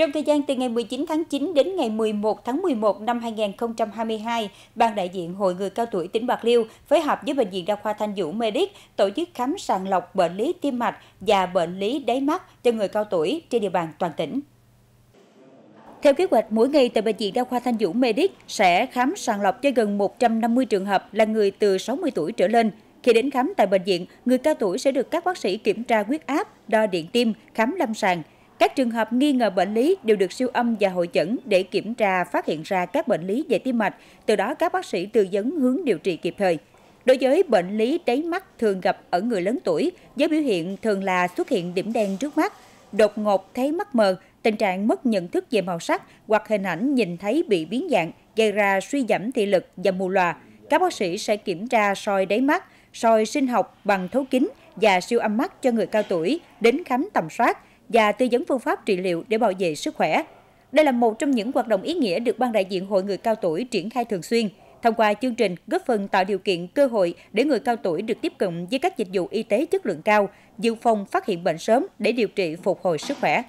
Trong thời gian từ ngày 19 tháng 9 đến ngày 11 tháng 11 năm 2022, Ban đại diện Hội người cao tuổi tỉnh Bạc Liêu phối hợp với Bệnh viện Đa khoa Thanh Vũ Medic tổ chức khám sàng lọc bệnh lý tim mạch và bệnh lý đáy mắt cho người cao tuổi trên địa bàn toàn tỉnh. Theo kế hoạch, mỗi ngày tại Bệnh viện Đa khoa Thanh Vũ Medic sẽ khám sàng lọc cho gần 150 trường hợp là người từ 60 tuổi trở lên. Khi đến khám tại bệnh viện, người cao tuổi sẽ được các bác sĩ kiểm tra huyết áp, đo điện tim, khám lâm sàng. Các trường hợp nghi ngờ bệnh lý đều được siêu âm và hội chẩn để kiểm tra phát hiện ra các bệnh lý về tim mạch, từ đó các bác sĩ tư vấn hướng điều trị kịp thời. Đối với bệnh lý đáy mắt thường gặp ở người lớn tuổi, với biểu hiện thường là xuất hiện điểm đen trước mắt, đột ngột thấy mắt mờ, tình trạng mất nhận thức về màu sắc hoặc hình ảnh nhìn thấy bị biến dạng, gây ra suy giảm thị lực và mù lòa. Các bác sĩ sẽ kiểm tra soi đáy mắt, soi sinh học bằng thấu kính và siêu âm mắt cho người cao tuổi đến khám tầm soát và tư vấn phương pháp trị liệu để bảo vệ sức khỏe. Đây là một trong những hoạt động ý nghĩa được Ban đại diện Hội người cao tuổi triển khai thường xuyên. Thông qua chương trình góp phần tạo điều kiện cơ hội để người cao tuổi được tiếp cận với các dịch vụ y tế chất lượng cao, dự phòng phát hiện bệnh sớm để điều trị phục hồi sức khỏe.